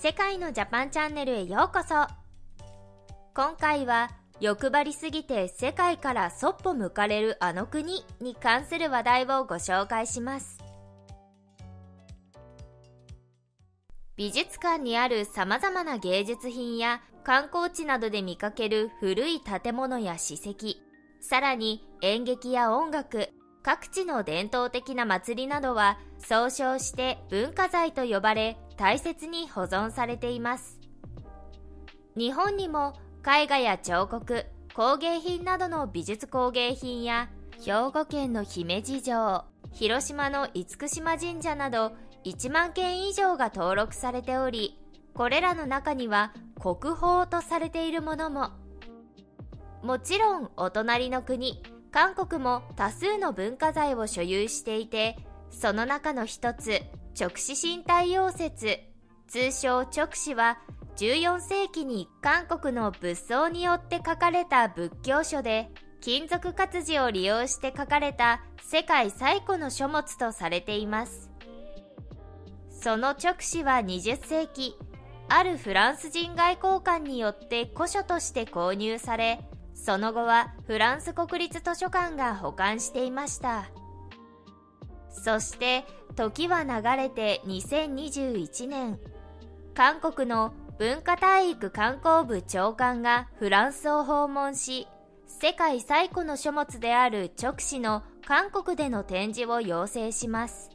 世界のジャパンチャンネルへようこそ。今回は欲張りすぎて世界からそっぽ向かれるあの国に関する話題をご紹介します。美術館にある様々な芸術品や観光地などで見かける古い建物や史跡、さらに演劇や音楽、各地の伝統的な祭りなどは総称して文化財と呼ばれ大切に保存されています。日本にも絵画や彫刻、工芸品などの美術工芸品や兵庫県の姫路城、広島の厳島神社など1万件以上が登録されており、これらの中には国宝とされているものも。もちろんお隣の国、韓国も多数の文化財を所有していて、その中の一つ、直視身体溶接、通称直視は14世紀に韓国の仏像によって書かれた仏教書で、金属活字を利用して書かれた世界最古の書物とされています。その直視は20世紀、あるフランス人外交官によって古書として購入され、その後はフランス国立図書館が保管していました。そして時は流れて2021年、韓国の文化体育観光部長官がフランスを訪問し、世界最古の書物である直視の韓国での展示を要請します。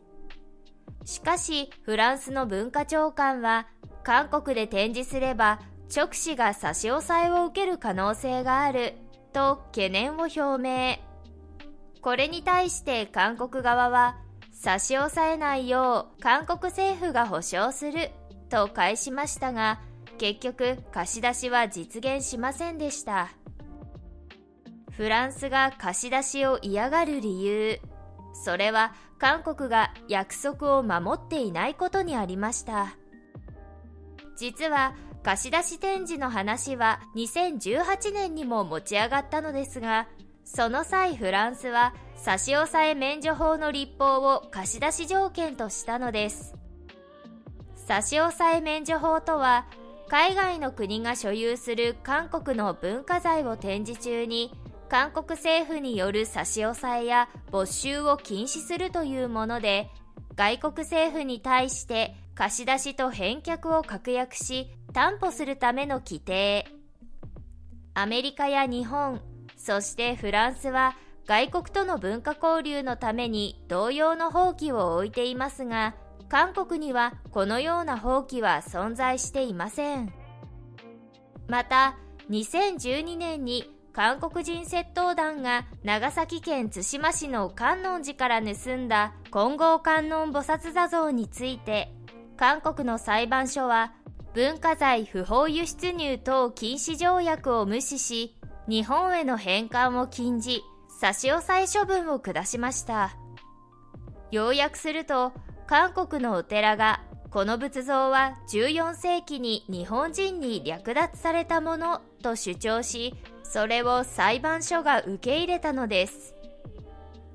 しかし、フランスの文化長官は、韓国で展示すれば、直視が差し押さえを受ける可能性がある、と懸念を表明。これに対して韓国側は、差し押さえないよう韓国政府が保証する、と返しましたが、結局貸し出しは実現しませんでした。フランスが貸し出しを嫌がる理由、それは韓国が約束を守っていないことにありました。実は貸し出し展示の話は2018年にも持ち上がったのですが、その際フランスは差し押さえ免除法の立法を貸し出し条件としたのです。差し押さえ免除法とは、海外の国が所有する韓国の文化財を展示中に韓国政府による差し押さえや没収を禁止するというもので、外国政府に対して貸し出しと返却を確約し、担保するための規定。アメリカや日本、そしてフランスは外国との文化交流のために同様の放棄を置いていますが、韓国にはこのような放棄は存在していません。また、2012年に韓国人窃盗団が長崎県対馬市の観音寺から盗んだ金剛観音菩薩座像について、韓国の裁判所は文化財不法輸出入等禁止条約を無視し、日本への返還を禁じ、差し押さえ処分を下しました。要約すると、韓国のお寺がこの仏像は14世紀に日本人に略奪されたものと主張し、それを裁判所が受け入れたのです。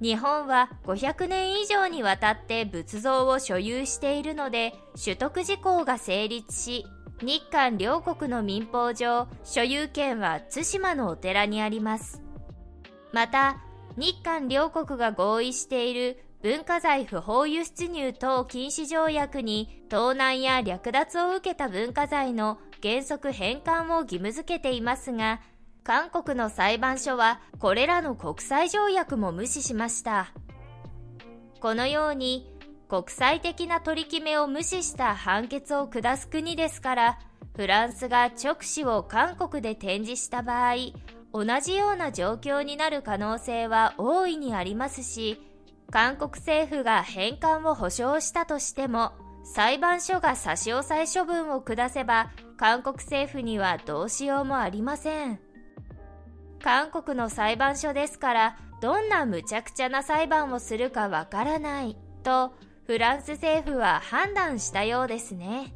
日本は500年以上にわたって仏像を所有しているので取得時効が成立し日韓両国の民法上所有権は対馬のお寺にありますまた日韓両国が合意している文化財不法輸出入等禁止条約に盗難や略奪を受けた文化財の原則返還を義務付けていますが韓国の裁判所はこれらの国際条約も無視しました。このように国際的な取り決めを無視した判決を下す国ですから、フランスが直視を韓国で展示した場合、同じような状況になる可能性は大いにありますし、韓国政府が返還を保証したとしても、裁判所が差し押さえ処分を下せば、韓国政府にはどうしようもありません。韓国の裁判所ですからどんな無茶苦茶な裁判をするかわからないとフランス政府は判断したようですね。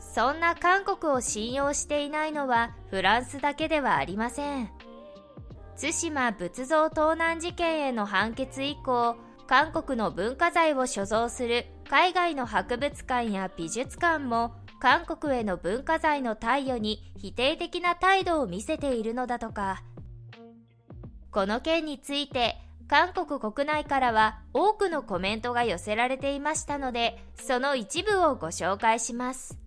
そんな韓国を信用していないのはフランスだけではありません。対馬仏像盗難事件への判決以降韓国の文化財を所蔵する海外の博物館や美術館も韓国への文化財の貸与に否定的な態度を見せているのだとか。この件について韓国国内からは多くのコメントが寄せられていましたのでその一部をご紹介します。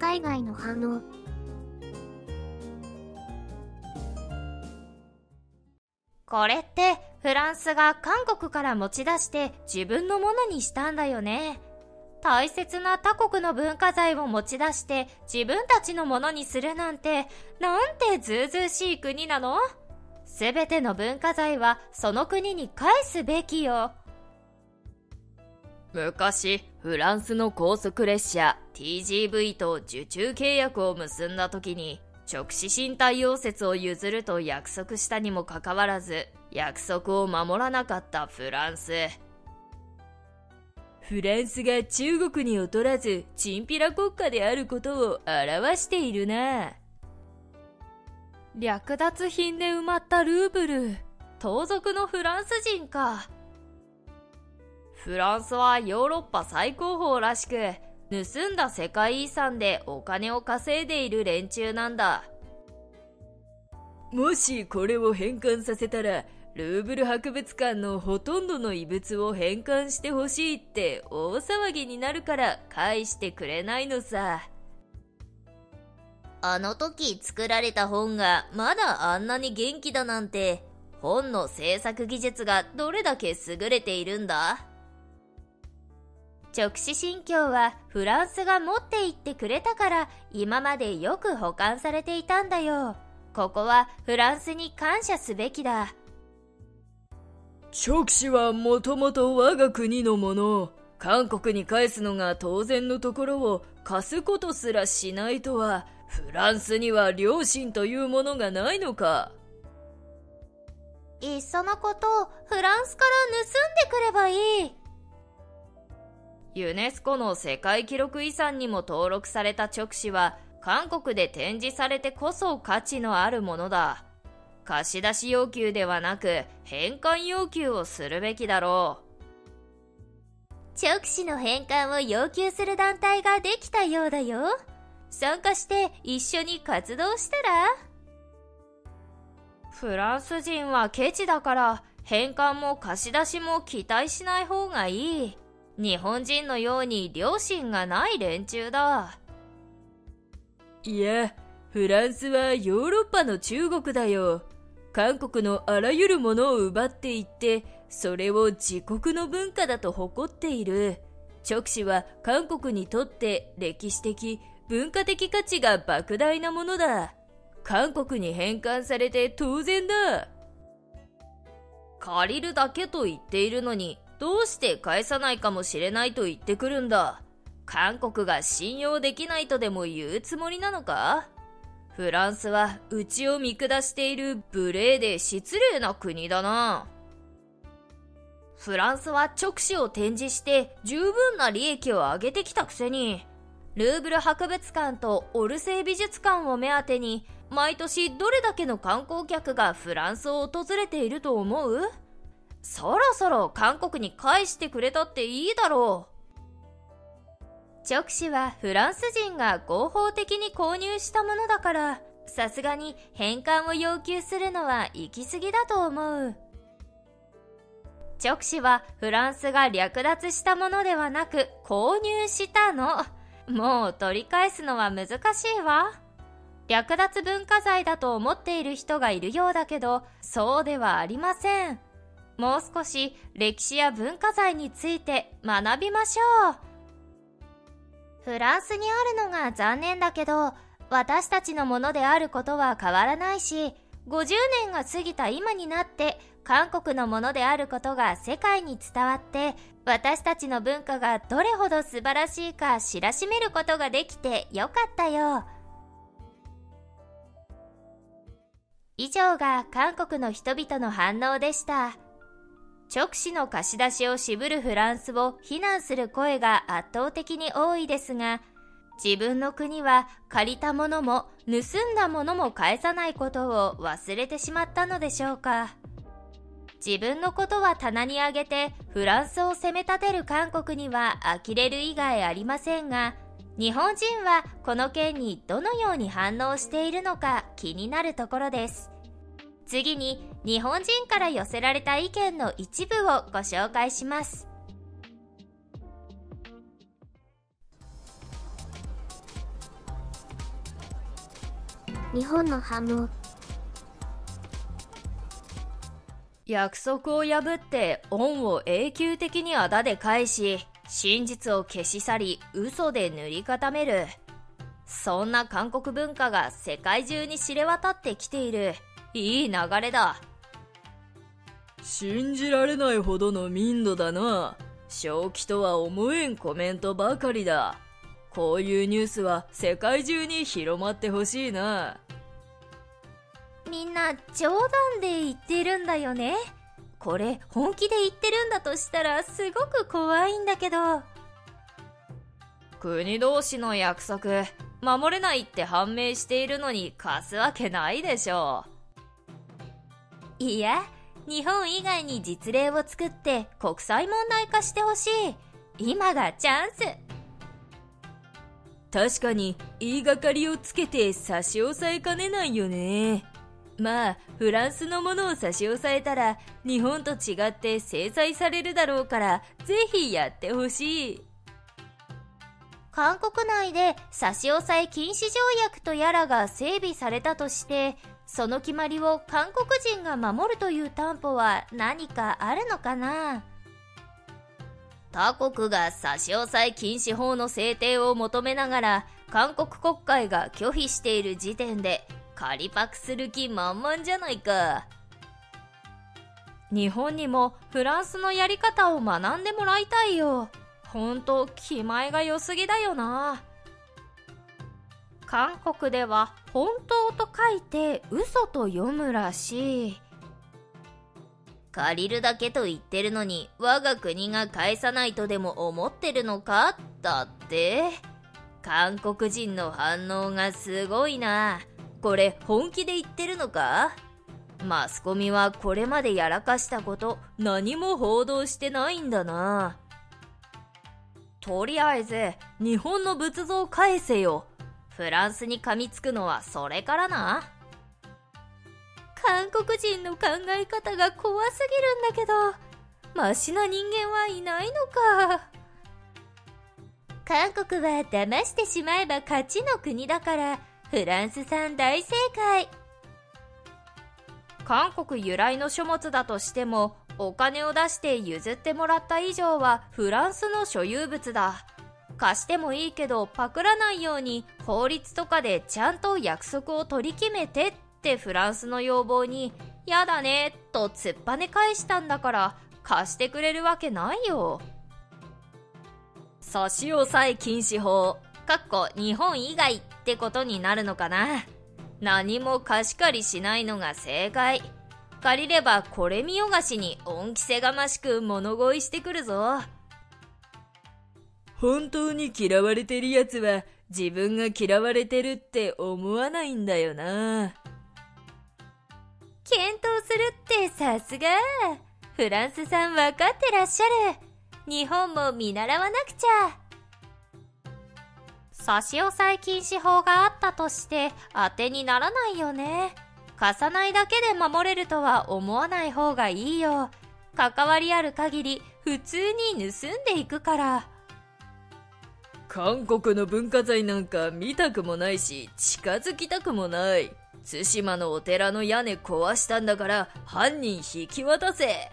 海外の反応。これってフランスが韓国から持ち出して自分のものにしたんだよね大切な他国の文化財を持ち出して自分たちのものにするなんてなんてずうずうしい国なの？すべての文化財はその国に返すべきよ。昔フランスの高速列車 TGV と受注契約を結んだ時に直視身体溶接を譲ると約束したにもかかわらず約束を守らなかったフランス。フランスが中国に劣らずチンピラ国家であることを表しているな。略奪品で埋まったルーブル。盗賊のフランス人か。フランスはヨーロッパ最高峰らしく盗んだ世界遺産でお金を稼いでいる連中なんだ。もしこれを返還させたらルーブル博物館のほとんどの遺物を返還してほしいって大騒ぎになるから返してくれないのさあの時作られた本がまだあんなに元気だなんて本の制作技術がどれだけ優れているんだ？直視新教はフランスが持って行ってくれたから今までよく保管されていたんだよ。ここはフランスに感謝すべきだ。直視はもともと我が国のもの。韓国に返すのが当然のところを貸すことすらしないとは、フランスには良心というものがないのか。いっそのことをフランスから盗んでくればいい。ユネスコの世界記録遺産にも登録された直視は韓国で展示されてこそ価値のあるものだ貸し出し要求ではなく返還要求をするべきだろう直視の返還を要求する団体ができたようだよ参加して一緒に活動したら？フランス人はケチだから返還も貸し出しも期待しない方がいい日本人のように良心がない連中だ。いや、フランスはヨーロッパの中国だよ。韓国のあらゆるものを奪っていって、それを自国の文化だと誇っている。直視は韓国にとって歴史的、文化的価値が莫大なものだ。韓国に返還されて当然だ。借りるだけと言っているのに、どうして返さないかもしれないと言ってくるんだ韓国が信用できないとでも言うつもりなのか？フランスはうちを見下している無礼で失礼な国だな。フランスは直視を展示して十分な利益を上げてきたくせに、ルーブル博物館とオルセイ美術館を目当てに、毎年どれだけの観光客がフランスを訪れていると思う？そろそろ韓国に返してくれたっていいだろう。直視はフランス人が合法的に購入したものだから、さすがに返還を要求するのは行き過ぎだと思う。直視はフランスが略奪したものではなく購入したの。もう取り返すのは難しいわ。略奪文化財だと思っている人がいるようだけど、そうではありません。もう少し歴史や文化財について学びましょう。フランスにあるのが残念だけど、私たちのものであることは変わらないし、50年が過ぎた今になって韓国のものであることが世界に伝わって私たちの文化がどれほど素晴らしいか知らしめることができてよかったよ。以上が韓国の人々の反応でした。直視の貸し出しを渋るフランスを非難する声が圧倒的に多いですが、自分の国は借りたものも盗んだものも返さないことを忘れてしまったのでしょうか。自分のことは棚に上げてフランスを攻め立てる韓国には呆れる以外ありませんが日本人はこの件にどのように反応しているのか気になるところです。次に日本人から寄せられた意見の一部をご紹介します。日本の反応約束を破って恩を永久的にあだで返し真実を消し去り嘘で塗り固める。そんな韓国文化が世界中に知れ渡ってきているいい流れだ。信じられないほどの民度だな。正気とは思えんコメントばかりだ。こういうニュースは世界中に広まってほしいな。みんな冗談で言ってるんだよね。これ本気で言ってるんだとしたらすごく怖いんだけど。国同士の約束守れないって判明しているのに貸すわけないでしょういや日本以外に実例を作って国際問題化してほしい。今がチャンス。確かに言いがかりをつけて差し押さえかねないよね。まあフランスのものを差し押さえたら日本と違って制裁されるだろうからぜひやってほしい。韓国内で差し押さえ禁止条約とやらが整備されたとしてその決まりを韓国人が守るという担保は何かあるのかな？他国が差し押さえ禁止法の制定を求めながら韓国国会が拒否している時点で仮パクする気満々じゃないか。日本にもフランスのやり方を学んでもらいたいよ。ほんと気前が良すぎだよな。韓国では本当と書いて嘘と読むらしい。借りるだけと言ってるのに我が国が返さないとでも思ってるのか？だって。韓国人の反応がすごいな。これ本気で言ってるのか？マスコミはこれまでやらかしたこと何も報道してないんだな。とりあえず日本の仏像返せよ。フランスに噛みつくのはそれからな。韓国人の考え方が怖すぎるんだけど、マシな人間はいないのか。韓国は騙してしまえば勝ちの国だから、フランスさん大正解韓国由来の書物だとしてもお金を出して譲ってもらった以上はフランスの所有物だ貸してもいいけどパクらないように法律とかでちゃんと約束を取り決めてってフランスの要望にやだねと突っぱね返したんだから貸してくれるわけないよ。差し押さえ禁止法。かっこ日本以外ってことになるのかな。何も貸し借りしないのが正解。借りればこれ見よがしに恩着せがましく物乞いしてくるぞ。本当に嫌われてるやつは自分が嫌われてるって思わないんだよな。検討するってさすが。フランスさん分かってらっしゃる。日本も見習わなくちゃ。差し押さえ禁止法があったとして当てにならないよね。貸さないだけで守れるとは思わない方がいいよ。関わりある限り普通に盗んでいくから。韓国の文化財なんか見たくもないし近づきたくもない。対馬のお寺の屋根壊したんだから犯人引き渡せ。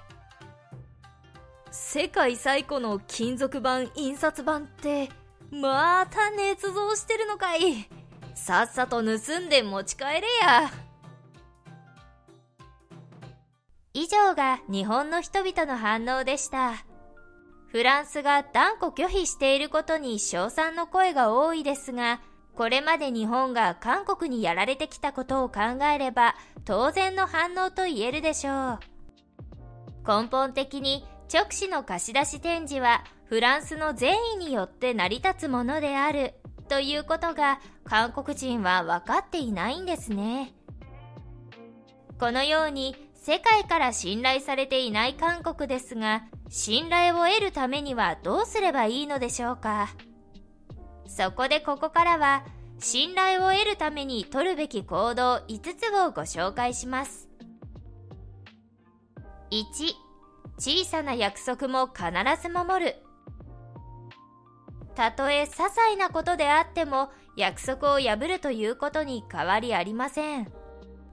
世界最古の金属版印刷版ってまた捏造してるのかい。さっさと盗んで持ち帰れや。以上が日本の人々の反応でした。フランスが断固拒否していることに称賛の声が多いですがこれまで日本が韓国にやられてきたことを考えれば当然の反応と言えるでしょう根本的に直視の貸し出し展示はフランスの善意によって成り立つものであるということが韓国人は分かっていないんですね。このように世界から信頼されていない韓国ですが、信頼を得るためにはどうすればいいのでしょうか？そこでここからは信頼を得るために取るべき行動5つをご紹介します。1、小さな約束も必ず守る。たとえ些細なことであっても約束を破るということに変わりありません。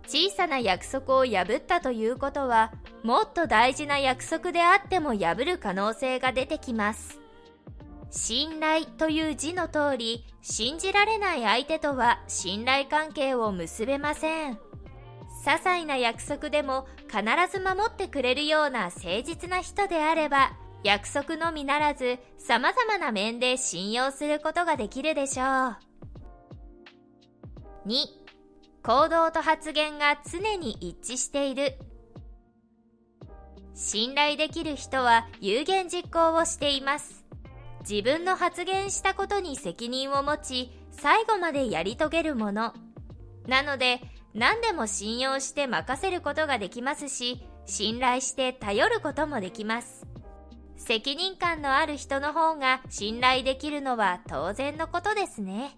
小さな約束を破ったということはもっと大事な約束であっても破る可能性が出てきます。信頼という字の通り信じられない相手とは信頼関係を結べません。些細な約束でも必ず守ってくれるような誠実な人であれば約束のみならず様々な面で信用することができるでしょう。2行動と発言が常に一致している。信頼できる人は有言実行をしています。自分の発言したことに責任を持ち最後までやり遂げるもの。なので何でも信用して任せることができますし信頼して頼ることもできます。責任感のある人の方が信頼できるのは当然のことですね。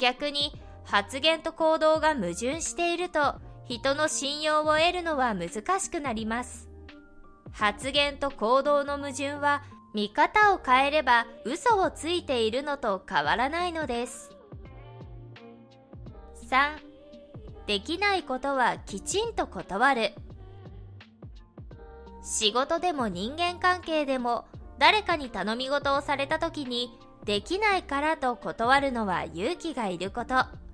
逆に発言と行動が矛盾していると人の信用を得るのは難しくなります。発言と行動の矛盾は見方を変えれば嘘をついているのと変わらないのです。3できないことはきちんと断る。仕事でも人間関係でも誰かに頼み事をされた時にできないからと断るのは勇気がいること。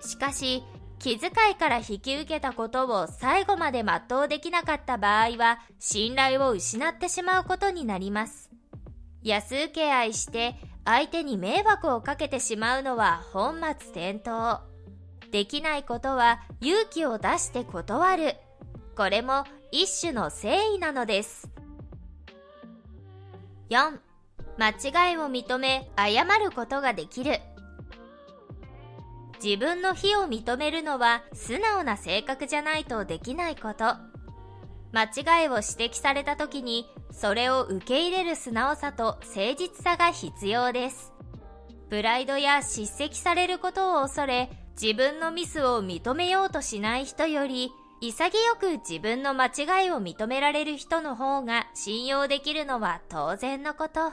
しかし、気遣いから引き受けたことを最後まで全うできなかった場合は、信頼を失ってしまうことになります。安請け合いして相手に迷惑をかけてしまうのは本末転倒。できないことは勇気を出して断る。これも一種の誠意なのです。4. 間違いを認め謝ることができる。自分の非を認めるのは素直な性格じゃないとできないこと。間違いを指摘された時にそれを受け入れる素直さと誠実さが必要です。プライドや叱責されることを恐れ自分のミスを認めようとしない人より潔く自分の間違いを認められる人の方が信用できるのは当然のこと。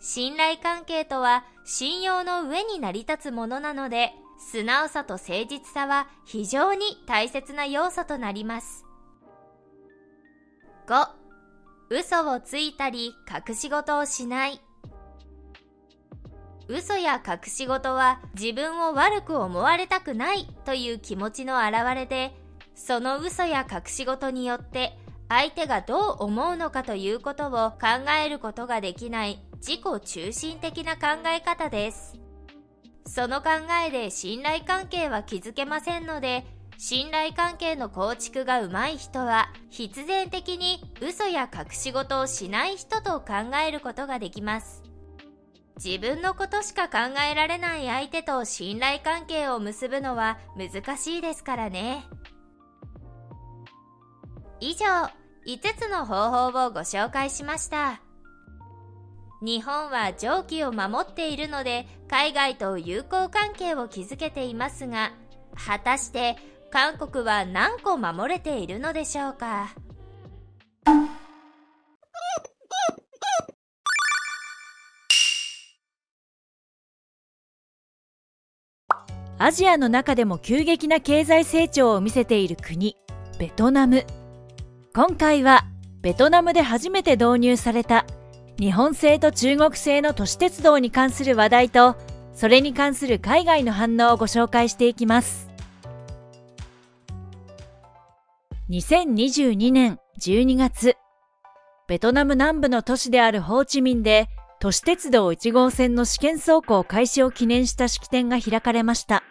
信頼関係とは信用の上に成り立つものなので素直さと誠実さは非常に大切な要素となります。5. 嘘をついたり隠し事をしない。嘘や隠し事は自分を悪く思われたくないという気持ちの表れで、その嘘や隠し事によって相手がどう思うのかということを考えることができない自己中心的な考え方です。その考えで信頼関係は築けませんので、信頼関係の構築が上手い人は必然的に嘘や隠し事をしない人と考えることができます。自分のことしか考えられない相手と信頼関係を結ぶのは難しいですからね。以上、5つの方法をご紹介しました。日本は常軌を守っているので海外と友好関係を築けていますが果たして韓国は何個守れているのでしょうか？アジアの中でも急激な経済成長を見せている国ベトナム。今回はベトナムで初めて導入された日本製と中国製の都市鉄道に関する話題と、それに関する海外の反応をご紹介していきます。2022年12月、ベトナム南部の都市であるホーチミンで、都市鉄道1号線の試験走行開始を記念した式典が開かれました。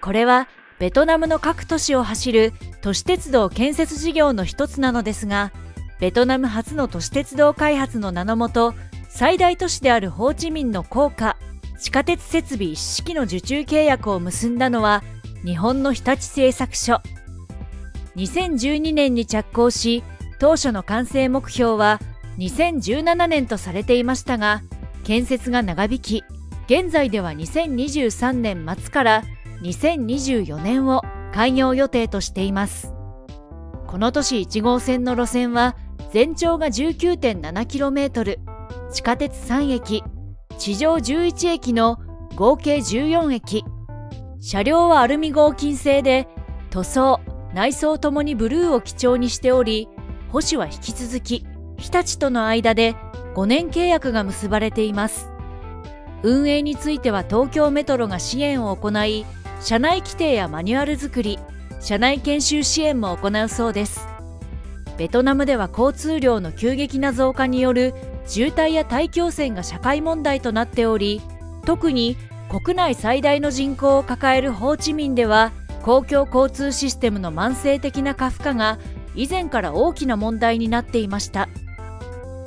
これは、ベトナムの各都市を走る都市鉄道建設事業の一つなのですが、ベトナム初の都市鉄道開発の名のもと最大都市であるホーチミンの効果地下鉄設備一式の受注契約を結んだのは日本の日立製作所。2012年に着工し当初の完成目標は2017年とされていましたが建設が長引き現在では2023年末から2024年を開業予定としています。この年1号線の路線は全長が 19.7km 地下鉄3駅地上11駅の合計14駅。車両はアルミ合金製で塗装内装ともにブルーを基調にしており保守は引き続き日立との間で5年契約が結ばれています。運営については東京メトロが支援を行い社内規定やマニュアル作り社内研修支援も行うそうです。ベトナムでは交通量の急激な増加による渋滞や大気汚染が社会問題となっており特に国内最大の人口を抱えるホーチミンでは公共交通システムの慢性的な過負荷が以前から大きな問題になっていました。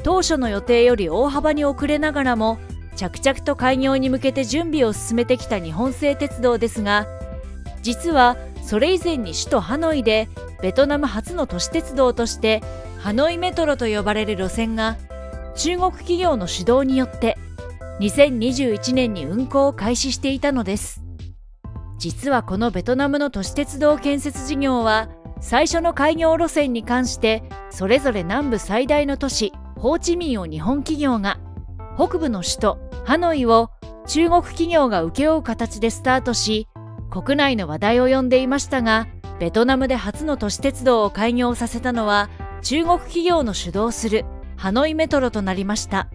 当初の予定より大幅に遅れながらも着々と開業に向けて準備を進めてきた日本製鉄道ですが実はそれ以前に首都ハノイでベトナム初の都市鉄道としてハノイメトロと呼ばれる路線が中国企業の主導によって2021年に運行を開始していたのです。実はこのベトナムの都市鉄道建設事業は最初の開業路線に関してそれぞれ南部最大の都市ホーチミンを日本企業が北部の首都ハノイを中国企業が請け負う形でスタートし国内の話題を呼んでいましたがベトナムで初の都市鉄道を開業させたのは中国企業の主導するハノイメトロとなりました。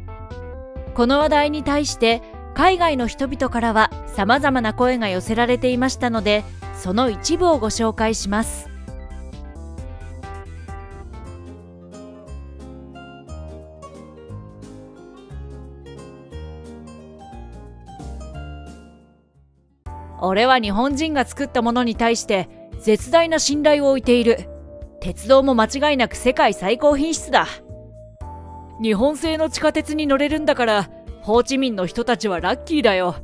この話題に対して海外の人々からは様々な声が寄せられていましたのでその一部をご紹介します。俺は日本人が作ったものに対して絶大な信頼を置いている。鉄道も間違いなく世界最高品質だ。日本製の地下鉄に乗れるんだから、ホーチミンの人たちはラッキーだよ。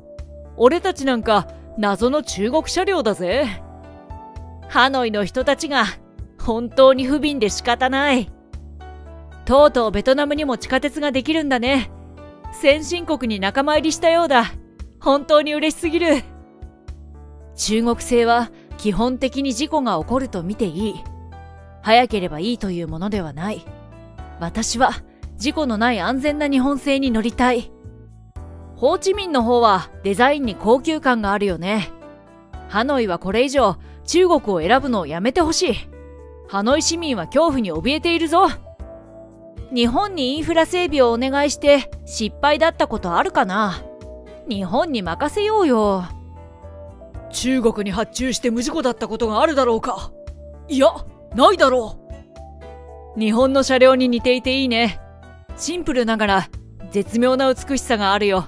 俺たちなんか謎の中国車両だぜ。ハノイの人たちが本当に不憫で仕方ない。とうとうベトナムにも地下鉄ができるんだね。先進国に仲間入りしたようだ。本当に嬉しすぎる。中国製は基本的に事故が起こると見ていい。早ければいいというものではない。私は事故のない安全な日本製に乗りたい。ホーチミンの方はデザインに高級感があるよね。ハノイはこれ以上中国を選ぶのをやめてほしい。ハノイ市民は恐怖に怯えているぞ。日本にインフラ整備をお願いして失敗だったことあるかな日本に任せようよ。中国に発注して無事故だったことがあるだろうかいや、ないだろう。日本の車両に似ていていいね。シンプルながら絶妙な美しさがあるよ。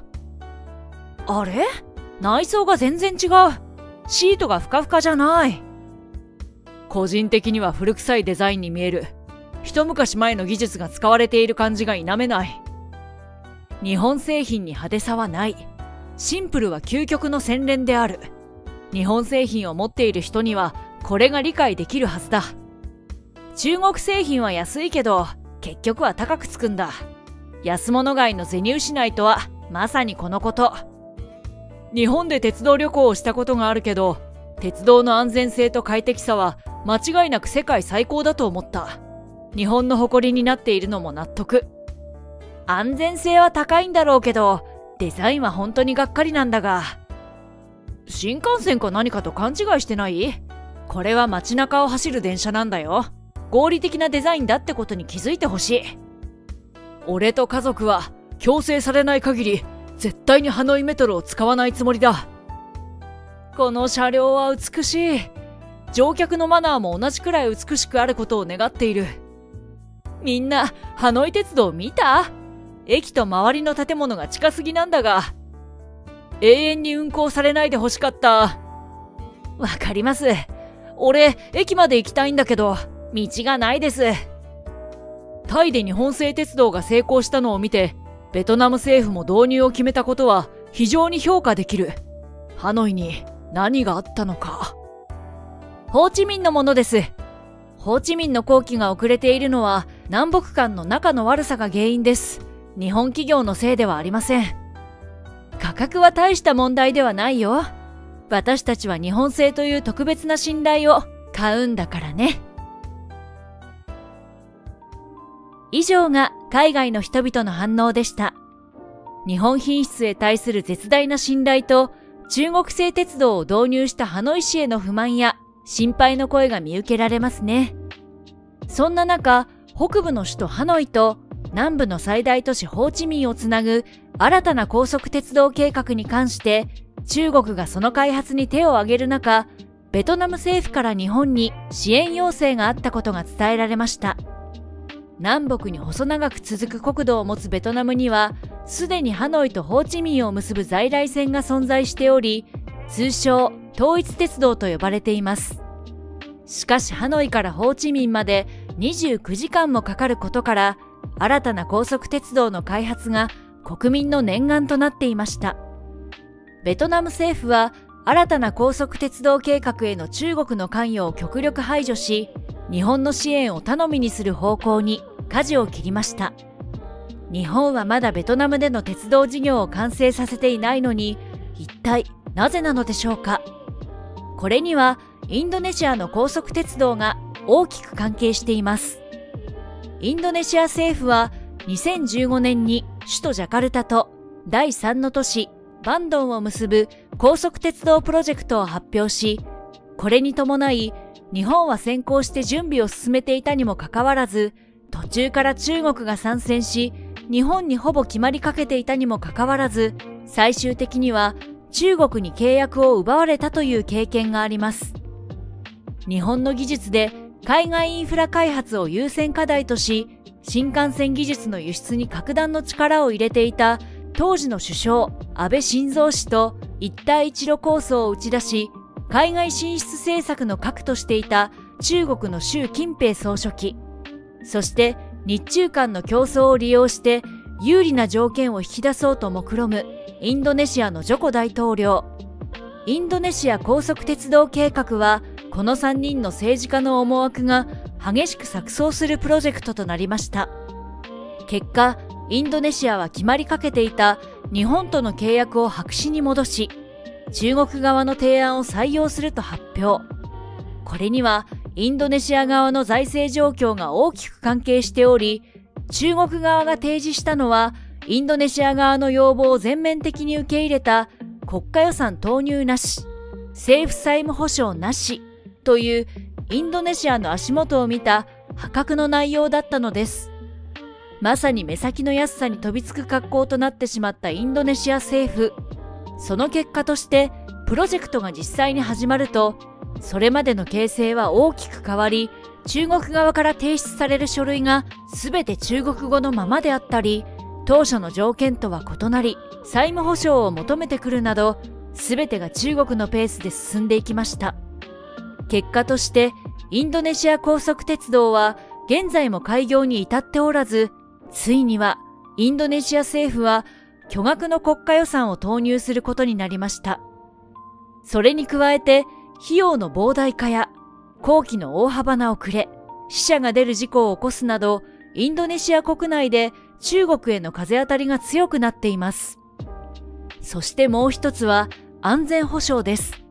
あれ？内装が全然違う。シートがふかふかじゃない。個人的には古臭いデザインに見える。一昔前の技術が使われている感じが否めない。日本製品に派手さはない。シンプルは究極の洗練である。日本製品を持っている人にはこれが理解できるはずだ。中国製品は安いけど結局は高くつくんだ。安物買いの銭失いとはまさにこのこと。日本で鉄道旅行をしたことがあるけど鉄道の安全性と快適さは間違いなく世界最高だと思った。日本の誇りになっているのも納得。安全性は高いんだろうけどデザインは本当にがっかりなんだが。新幹線か何かと勘違いしてない？これは街中を走る電車なんだよ。合理的なデザインだってことに気づいてほしい。俺と家族は強制されない限り絶対にハノイメトロを使わないつもりだ。この車両は美しい。乗客のマナーも同じくらい美しくあることを願っている。みんな、ハノイ鉄道見た？駅と周りの建物が近すぎなんだが、永遠に運行されないで欲しかった。わかります。俺、駅まで行きたいんだけど、道がないです。タイで日本製鉄道が成功したのを見て、ベトナム政府も導入を決めたことは、非常に評価できる。ハノイに何があったのか。ホーチミンのものです。ホーチミンの工期が遅れているのは南北間の仲の悪さが原因です。日本企業のせいではありません。価格は大した問題ではないよ。私たちは日本製という特別な信頼を買うんだからね。以上が海外の人々の反応でした。日本品質へ対する絶大な信頼と中国製鉄道を導入したハノイ市への不満や心配の声が見受けられますね。そんな中、北部の首都ハノイと南部の最大都市ホーチミンをつなぐ新たな高速鉄道計画に関して中国がその開発に手を挙げる中、ベトナム政府から日本に支援要請があったことが伝えられました。南北に細長く続く国土を持つベトナムには、すでにハノイとホーチミンを結ぶ在来線が存在しており、通称統一鉄道と呼ばれています。しかしハノイからホーチミンまで29時間もかかることから、新たな高速鉄道の開発が国民の念願となっていました。ベトナム政府は新たな高速鉄道計画への中国の関与を極力排除し、日本の支援を頼みにする方向に舵を切りました。日本はまだベトナムでの鉄道事業を完成させていないのに、一体なぜなのでしょうかこれにはインドネシアの高速鉄道が大きく関係しています。インドネシア政府は2015年に首都ジャカルタと第3の都市バンドンを結ぶ高速鉄道プロジェクトを発表し、これに伴い日本は先行して準備を進めていたにもかかわらず、途中から中国が参戦し、日本にほぼ決まりかけていたにもかかわらず、最終的には中国に契約を奪われたという経験があります。日本の技術で海外インフラ開発を優先課題とし、新幹線技術の輸出に格段の力を入れていた当時の首相安倍晋三氏と一帯一路構想を打ち出し、海外進出政策の核としていた中国の習近平総書記、そして日中間の競争を利用して有利な条件を引き出そうと目論むインドネシアのジョコ大統領。インドネシア高速鉄道計画は、この3人の政治家の思惑が激しく錯綜するプロジェクトとなりました。結果、インドネシアは決まりかけていた日本との契約を白紙に戻し、中国側の提案を採用すると発表。これにはインドネシア側の財政状況が大きく関係しており、中国側が提示したのは、インドネシア側の要望を全面的に受け入れた国家予算投入なし、政府債務保証なしというインドネシアの足元を見た破格の内容だったのです。まさに目先の安さに飛びつく格好となってしまったインドネシア政府。その結果として、プロジェクトが実際に始まると、それまでの形勢は大きく変わり、中国側から提出される書類が全て中国語のままであったり、当初の条件とは異なり、債務保証を求めてくるなど、全てが中国のペースで進んでいきました。結果として、インドネシア高速鉄道は現在も開業に至っておらず、ついにはインドネシア政府は巨額の国家予算を投入することになりました。それに加えて、費用の膨大化や工期の大幅な遅れ、死者が出る事故を起こすなど、インドネシア国内で中国への風当たりが強くなっています。そしてもう一つは安全保障です。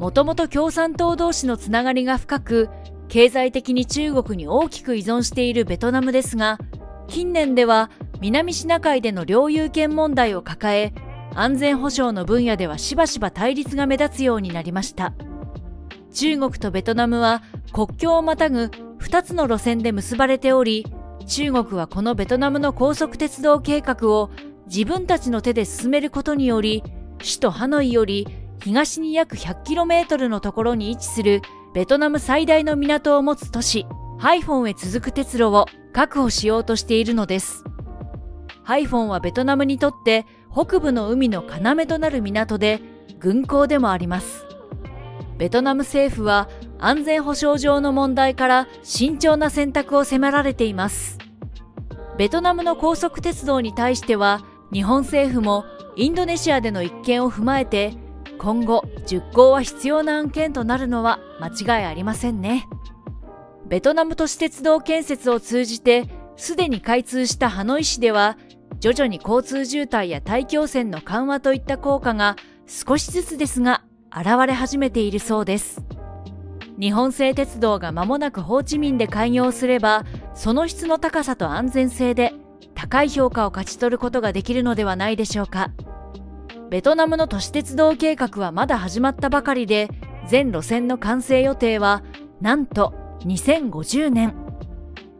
もともと共産党同士のつながりが深く、経済的に中国に大きく依存しているベトナムですが、近年では南シナ海での領有権問題を抱え、安全保障の分野ではしばしば対立が目立つようになりました。中国とベトナムは国境をまたぐ2つの路線で結ばれており、中国はこのベトナムの高速鉄道計画を自分たちの手で進めることにより、首都ハノイより東に約 100km のところに位置するベトナム最大の港を持つ都市、ハイフォンへ続く鉄路を確保しようとしているのです。ハイフォンはベトナムにとって北部の海の要となる港で軍港でもあります。ベトナム政府は安全保障上の問題から慎重な選択を迫られています。ベトナムの高速鉄道に対しては日本政府もインドネシアでの一件を踏まえて今後熟考は必要な案件となるのは間違いありませんね。ベトナム都市鉄道建設を通じてすでに開通したハノイ市では徐々に交通渋滞や大気汚染の緩和といった効果が少しずつですが現れ始めているそうです。日本製鉄道が間もなくホーチミンで開業すればその質の高さと安全性で高い評価を勝ち取ることができるのではないでしょうか。ベトナムの都市鉄道計画はまだ始まったばかりで全路線の完成予定はなんと2050年。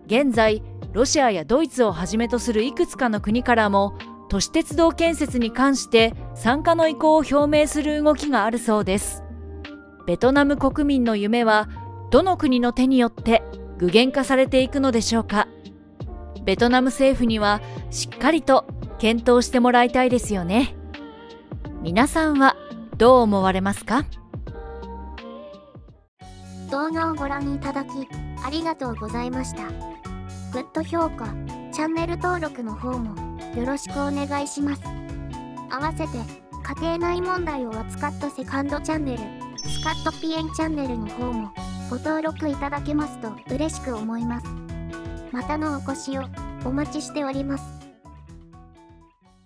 現在ロシアやドイツをはじめとするいくつかの国からも都市鉄道建設に関して参加の意向を表明する動きがあるそうです。ベトナム国民の夢はどの国の手によって具現化されていくのでしょうか。ベトナム政府にはしっかりと検討してもらいたいですよね。皆さんはどう思われますか？動画をご覧いただきありがとうございました。グッド評価、チャンネル登録の方もよろしくお願いします。合わせて家庭内問題を扱ったセカンドチャンネル、スカットピエンチャンネルの方もご登録いただけますと嬉しく思います。またのお越しをお待ちしております。